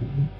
Mhm.